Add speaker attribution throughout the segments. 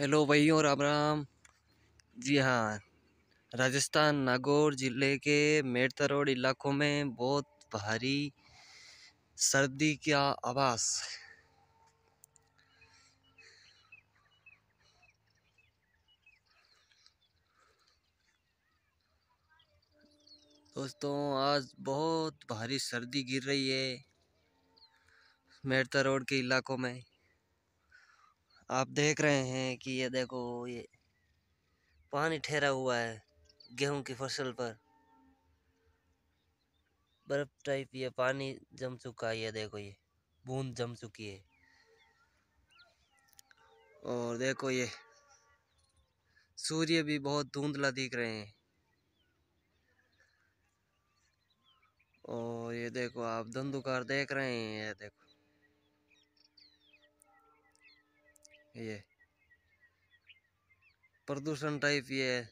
Speaker 1: Hello भाइयों, राम राम। जी हाँ राजस्थान नागौर ज़िले के मेड़ता रोड इलाकों में बहुत भारी सर्दी का आवास दोस्तों, आज बहुत भारी सर्दी गिर रही है मेड़ता रोड के इलाकों में। आप देख रहे हैं कि ये देखो, ये पानी ठहरा हुआ है गेहूँ की फ़सल पर। बर्फ़ टाइप ये पानी जम चुका है, ये देखो ये, बूंद जम चुकी है। और देखो ये, सूर्य भी बहुत धुंधला दिख रहे हैं। और ये देखो, आप धंधुकार देख रहे हैं, ये देखो। ये प्रदूषण टाइप ये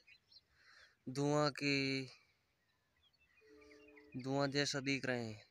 Speaker 1: धुआँ की धुआँ जैसा दिख रहे हैं।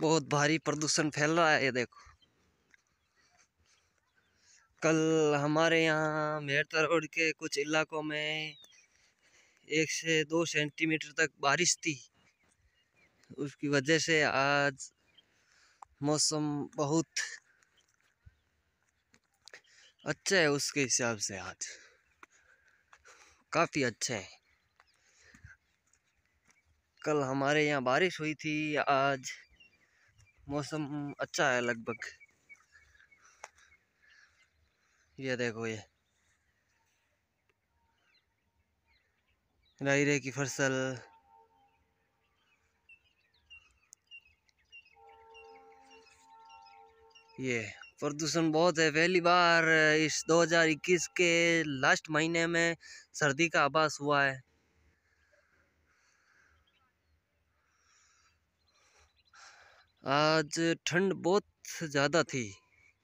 Speaker 1: बहुत भारी प्रदूषण फैल रहा है, ये देखो। कल हमारे यहाँ मेहरता रोड के कुछ इलाकों में एक से दो सेंटीमीटर तक बारिश थी। उसकी वजह से आज मौसम बहुत अच्छा है उसके हिसाब से आज। काफ़ी अच्छा है। कल हमारे यहाँ बारिश हुई थी, आज मौसम अच्छा है लगभग। ये देखो ये। रायरे की फ़सल। ये प्रदूषण बहुत है। पहली बार इस 2021 के लास्ट महीने में सर्दी का आभास हुआ है। आज ठंड बहुत ज़्यादा थी।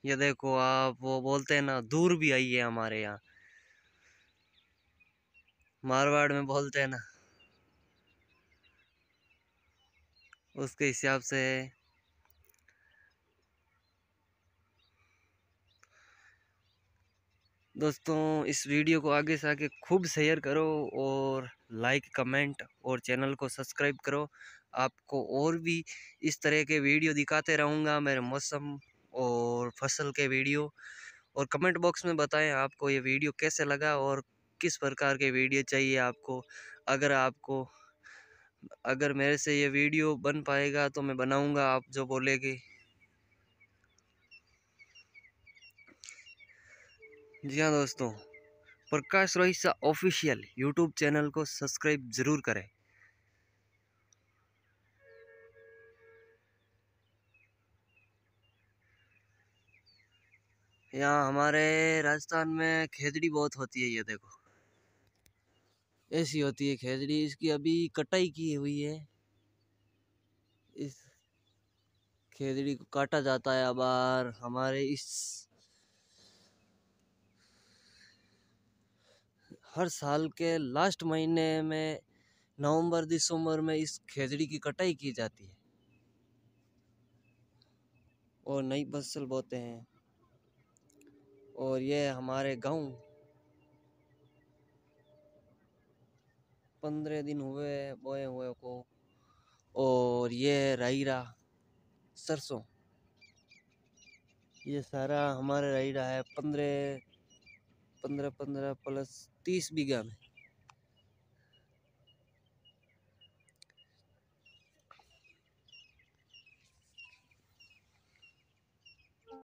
Speaker 1: ये देखो आप, वो बोलते हैं ना दूर भी आई है हमारे यहाँ। मारवाड़ में बोलते हैं ना। उसके हिसाब से दोस्तों, इस वीडियो को आगे से आगे खूब शेयर करो और लाइक, कमेंट और चैनल को सब्सक्राइब करो। आपको और भी इस तरह के वीडियो दिखाते रहूँगा मेरे मौसम और फ़सल के वीडियो। और कमेंट बॉक्स में बताएँ आपको ये वीडियो कैसे लगा और किस प्रकार के वीडियो चाहिए आपको। अगर आपको, अगर मेरे से ये वीडियो बन पाएगा तो मैं बनाऊँगा आप जो बोलेगे। जी हाँ दोस्तों, Prakash Rohisa official YouTube channel को सब्सक्राइब ज़रूर करें। यहाँ हमारे राजस्थान में खेजड़ी बहुत होती है, ये देखो। ऐसी होती है खेजड़ी, इसकी अभी कटाई की हुई है। इस खेजड़ी को काटा जाता है अब हमारे इस हर साल के लास्ट महीने में, नवंबर, दिसंबर में इस खेजड़ी की कटाई की जाती है। और नई फ़सल बोते हैं। और ये हमारे गाँव पंद्रह दिन हुए, बोए हुए को। और ये रायरा सरसों, ये सारा हमारे रायरा है, पंद्रह पंद्रह पंद्रह प्लस तीस बीघा में।